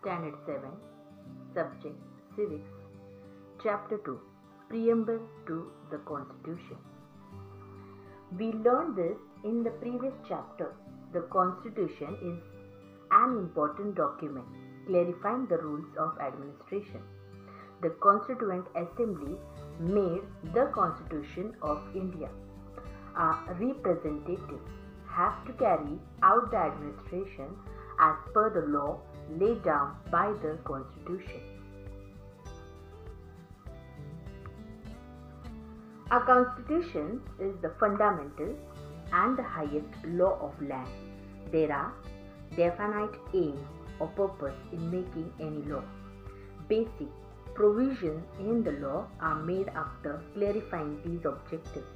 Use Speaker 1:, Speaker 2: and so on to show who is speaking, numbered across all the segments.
Speaker 1: Standard 7, Subject Civics, Chapter 2 Preamble to the Constitution. We learned this in the previous chapter. The Constitution is an important document clarifying the rules of administration. The Constituent Assembly made the Constitution of India. A representative have to carry out the administration as per the law laid down by the Constitution. Our Constitution is the fundamental and the highest law of land. There are definite aims or purpose in making any law. Basic provisions in the law are made after clarifying these objectives.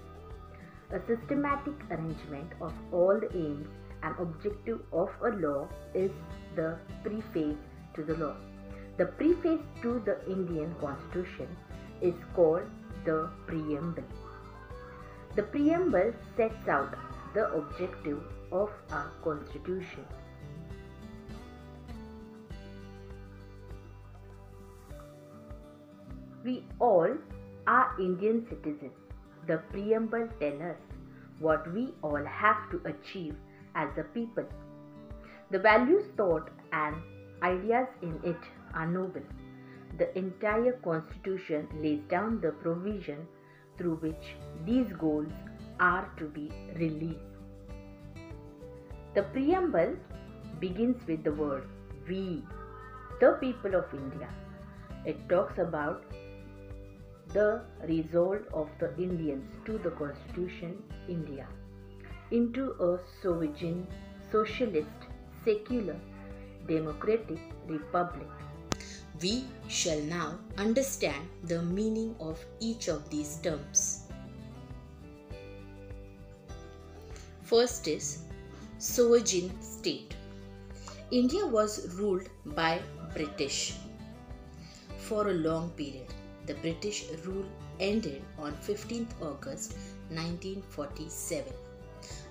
Speaker 1: A systematic arrangement of all the aims and objective of a law is the preface to the law. The preface to the Indian Constitution is called the preamble. The preamble sets out the objective of our constitution. We all are Indian citizens. The preamble tells us what we all have to achieve as a people. The values thought and ideas in it are noble. The entire constitution lays down the provision through which these goals are to be released. The preamble begins with the word we, the people of India. It talks about the resolve of the Indians to the Constitution India into a sovereign, socialist, secular, democratic republic.
Speaker 2: We shall now understand the meaning of each of these terms. First is sovereign state. India was ruled by British for a long period. The British rule ended on 15th August 1947.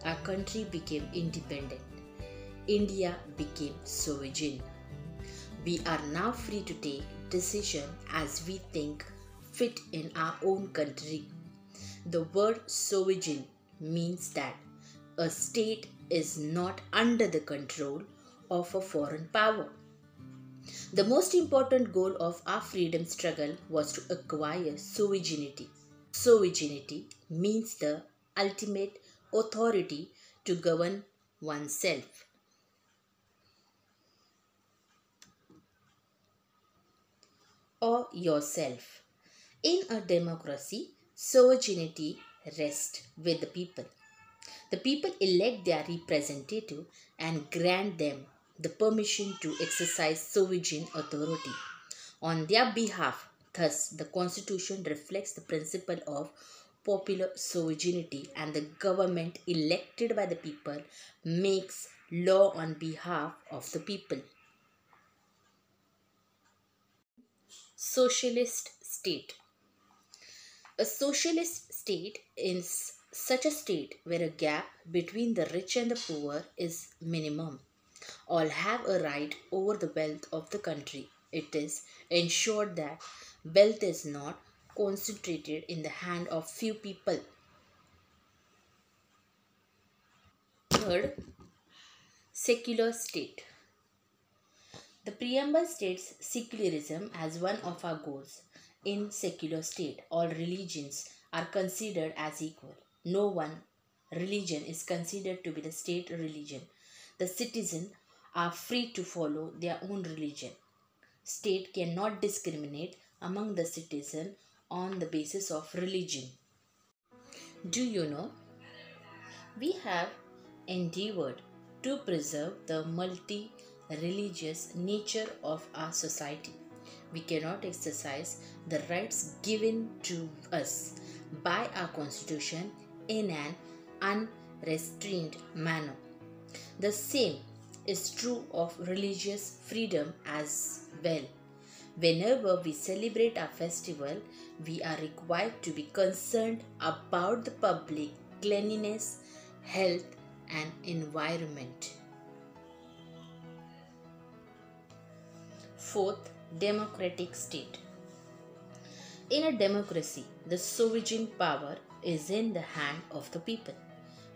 Speaker 2: Our country became independent. India became sovereign. We are now free to take decision as we think fit in our own country. The word sovereign means that a state is not under the control of a foreign power. The most important goal of our freedom struggle was to acquire sovereignty. Sovereignty means the ultimate authority to govern oneself. Or yourself. In a democracy, sovereignty rests with the people. The people elect their representative and grant them the permission to exercise sovereign authority on their behalf. Thus, the Constitution reflects the principle of popular sovereignty and the government elected by the people makes law on behalf of the people. Socialist state. A socialist state is such a state where a gap between the rich and the poor is minimum. All have a right over the wealth of the country. It is ensured that wealth is not concentrated in the hand of few people. Third, secular state. The preamble states secularism as one of our goals. In secular state, all religions are considered as equal. No one religion is considered to be the state religion. The citizens are free to follow their own religion. State cannot discriminate among the citizens on the basis of religion. Do you know? We have endeavored to preserve the multi religious nature of our society. We cannot exercise the rights given to us by our constitution in an unrestrained manner. The same is true of religious freedom as well. Whenever we celebrate a festival, we are required to be concerned about the public cleanliness, health, and environment. Fourth, democratic state. In a democracy, the sovereign power is in the hand of the people.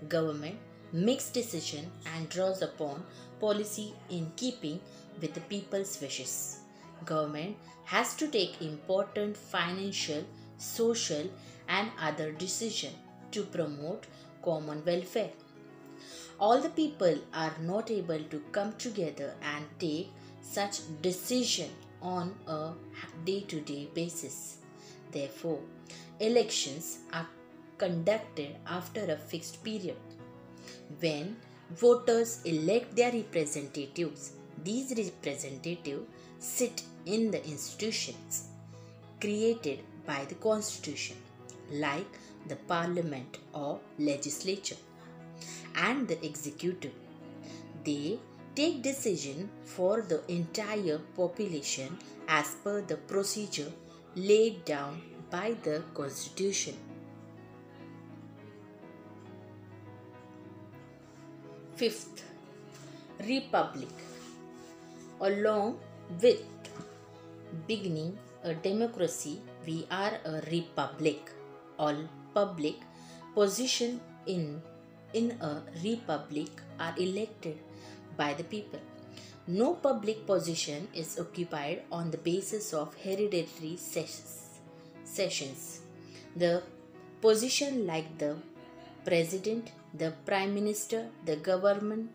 Speaker 2: Government makes decision and draws upon policy in keeping with the people's wishes. Government has to take important financial, social and other decision to promote common welfare. All the people are not able to come together and take such decision on a day-to-day basis. Therefore, elections are conducted after a fixed period. When voters elect their representatives, these representatives sit in the institutions created by the constitution like the parliament or legislature and the executive. They take decision for the entire population as per the procedure laid down by the constitution. Fifth, Republic. Along with beginning a democracy, we are a republic. All public position in in a republic are elected by the people. No public position is occupied on the basis of hereditary sessions. The position like the president, the prime minister, the government,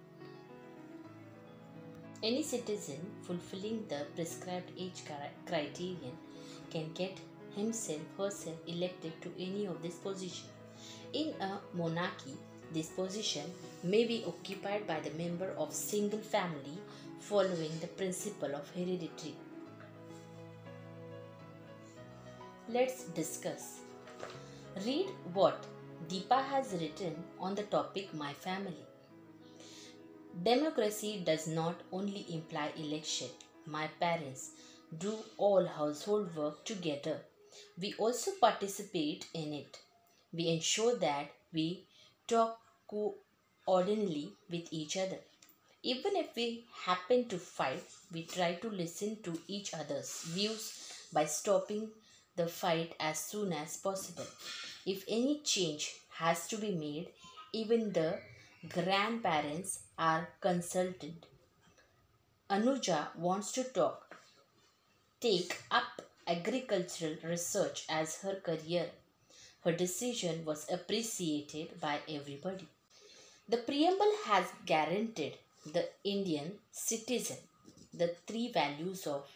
Speaker 2: any citizen fulfilling the prescribed age criterion can get himself herself elected to any of this position. In a monarchy, this position may be occupied by the member of a single family following the principle of heredity. Let's discuss. Read what Deepa has written on the topic My Family. Democracy does not only imply election. My parents do all household work together. We also participate in it. We ensure that we talk coordinately with each other. Even if we happen to fight, we try to listen to each other's views by stopping the fight as soon as possible. If any change has to be made, even the grandparents are consulted. Anuja wants to talk, take up agricultural research as her career. Her decision was appreciated by everybody. The preamble has guaranteed the Indian citizen the three values of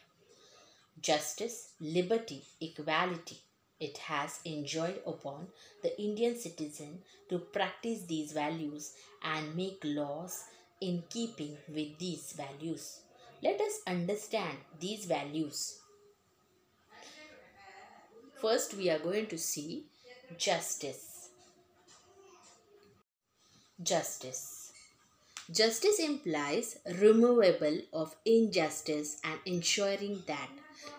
Speaker 2: justice, liberty, equality. It has enjoined upon the Indian citizen to practice these values and make laws in keeping with these values. Let us understand these values. First, we are going to see justice. Justice. Justice implies removal of injustice and ensuring that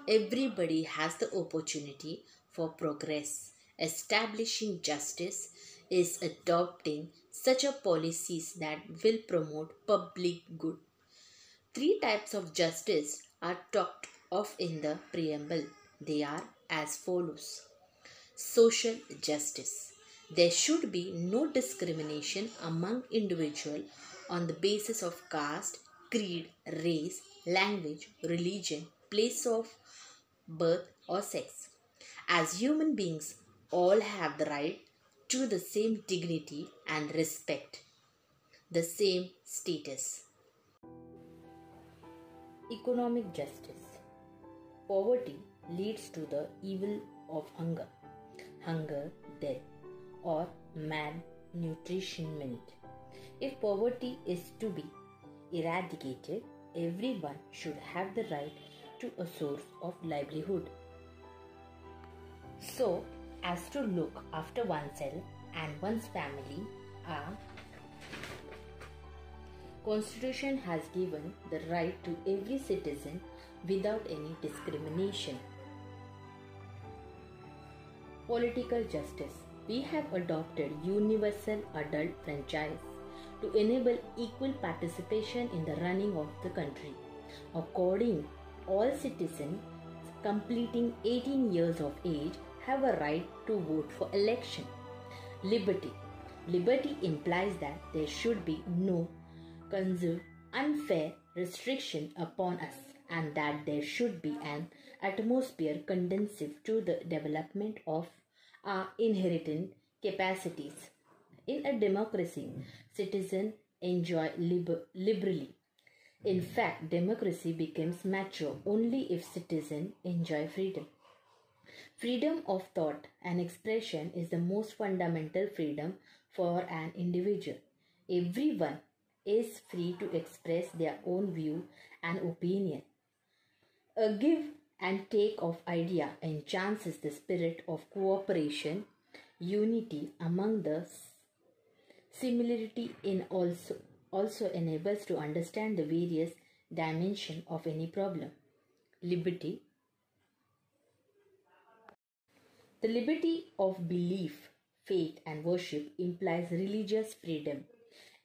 Speaker 2: everybody has the opportunity for progress. Establishing justice is adopting such a policies that will promote public good. Three types of justice are talked of in the preamble. They are as follows. Social justice. There should be no discrimination among individuals on the basis of caste, creed, race, language, religion, place of birth or sex. As human beings, all have the right to the same dignity and respect, the same status. Economic justice. Poverty leads to the evil of hunger. Hunger, death or malnutrition. If poverty is to be eradicated, everyone should have the right to a source of livelihood. So, as to look after oneself and one's family, our Constitution has given the right to every citizen without any discrimination. Political justice we have adopted universal adult franchise to enable equal participation in the running of the country. According all citizens completing 18 years of age have a right to vote for election. Liberty. Liberty implies that there should be no conserve unfair restriction upon us and that there should be an atmosphere conducive to the development of our inherent capacities. In a democracy, citizens enjoy liber- liberally. In fact, democracy becomes mature only if citizens enjoy freedom. Freedom of thought and expression is the most fundamental freedom for an individual. Everyone is free to express their own view and opinion. A give and take of idea enhances the spirit of cooperation, unity among the similarity in also also enables to understand the various dimension of any problem. Liberty The liberty of belief, faith and worship implies religious freedom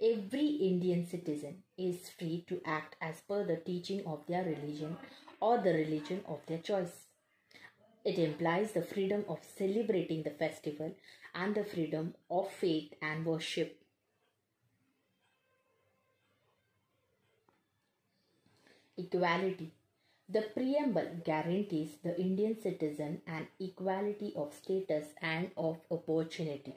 Speaker 2: Every Indian citizen is free to act as per the teaching of their religion or the religion of their choice. It implies the freedom of celebrating the festival and the freedom of faith and worship. Equality. The preamble guarantees the Indian citizen an equality of status and of opportunity.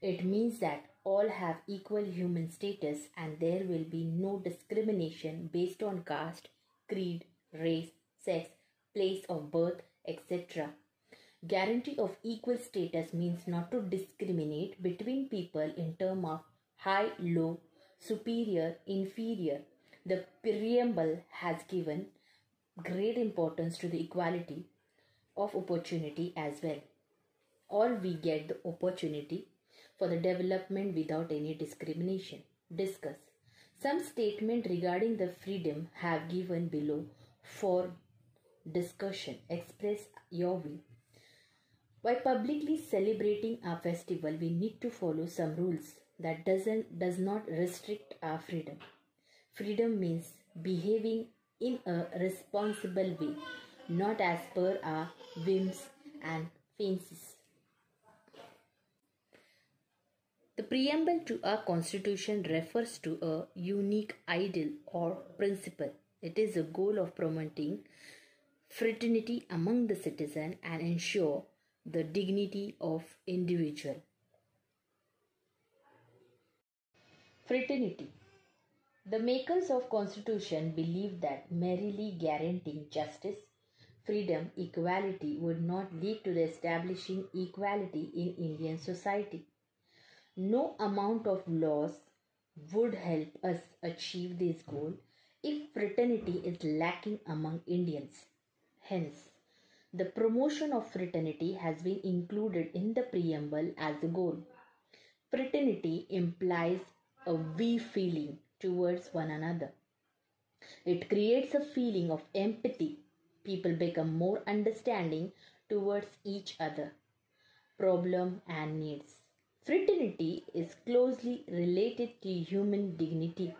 Speaker 2: It means that all have equal human status and there will be no discrimination based on caste, creed, race, sex, place of birth, etc. Guarantee of equal status means not to discriminate between people in terms of high, low, superior, inferior. The preamble has given great importance to the equality of opportunity as well. All we get the opportunity for the development without any discrimination. Discuss. Some statement regarding the freedom have given below for discussion. Express your view. By publicly celebrating our festival, we need to follow some rules that doesn't does not restrict our freedom. Freedom means behaving in a responsible way, not as per our whims and fancies. The preamble to our constitution refers to a unique ideal or principle. It is a goal of promoting fraternity among the citizen and ensure the dignity of individual. Fraternity. The makers of constitution believed that merely guaranteeing justice, freedom, equality would not lead to the establishing equality in Indian society. No amount of laws would help us achieve this goal if fraternity is lacking among Indians. Hence, the promotion of fraternity has been included in the preamble as a goal. Fraternity implies a we feeling towards one another. It creates a feeling of empathy. People become more understanding towards each other, problem and needs. Fraternity is closely related to human dignity.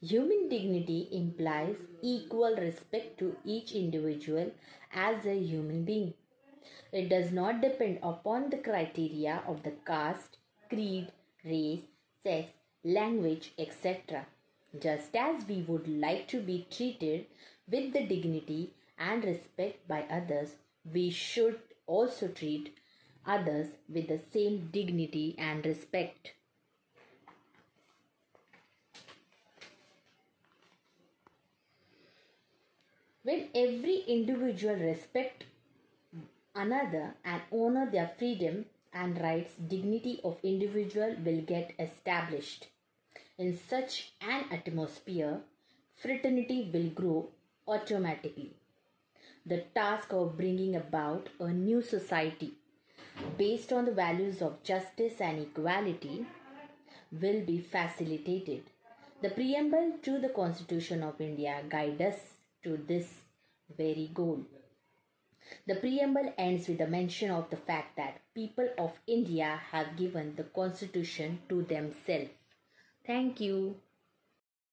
Speaker 2: Human dignity implies equal respect to each individual as a human being. It does not depend upon the criteria of the caste, creed, race, sex, language, etc. Just as we would like to be treated with the dignity and respect by others, we should also treat others with the same dignity and respect. When every individual respect another and honor their freedom and rights, dignity of individual will get established. In such an atmosphere, fraternity will grow automatically. The task of bringing about a new society based on the values of justice and equality will be facilitated. The preamble to the Constitution of India guides us to this very goal. The preamble ends with a mention of the fact that people of India have given the Constitution to themselves. Thank you.